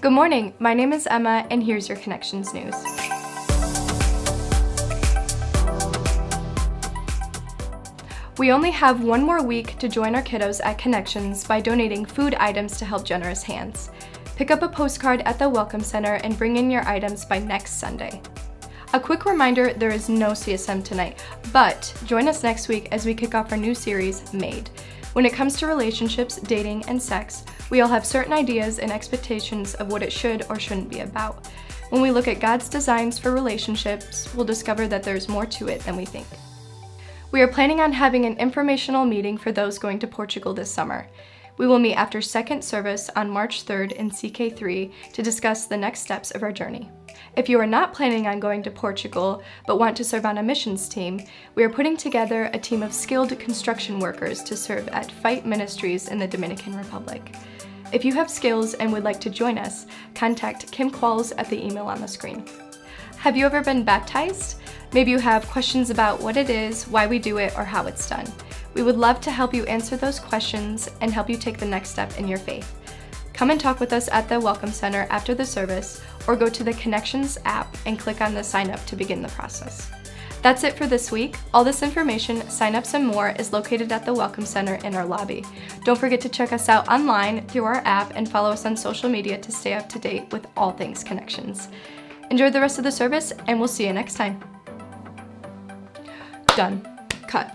Good morning, my name is Emma and here's your Connections News. We only have one more week to join our kiddos at Connections by donating food items to help generous hands. Pick up a postcard at the Welcome Center and bring in your items by next Sunday. A quick reminder, there is no CSM tonight, but join us next week as we kick off our new series, Made. When it comes to relationships, dating, and sex, we all have certain ideas and expectations of what it should or shouldn't be about. When we look at God's designs for relationships, we'll discover that there's more to it than we think. We are planning on having an informational meeting for those going to Portugal this summer. We will meet after second service on March 3rd in CK3 to discuss the next steps of our journey. If you are not planning on going to Portugal but want to serve on a missions team, we are putting together a team of skilled construction workers to serve at Fight Ministries in the Dominican Republic. If you have skills and would like to join us, contact Kim Qualls at the email on the screen. Have you ever been baptized? Maybe you have questions about what it is, why we do it, or how it's done. We would love to help you answer those questions and help you take the next step in your faith. Come and talk with us at the Welcome Center after the service or go to the Connections app and click on the sign up to begin the process. That's it for this week. All this information, signups, and more is located at the Welcome Center in our lobby. Don't forget to check us out online through our app and follow us on social media to stay up to date with all things connections. Enjoy the rest of the service, and we'll see you next time. Done. Cut.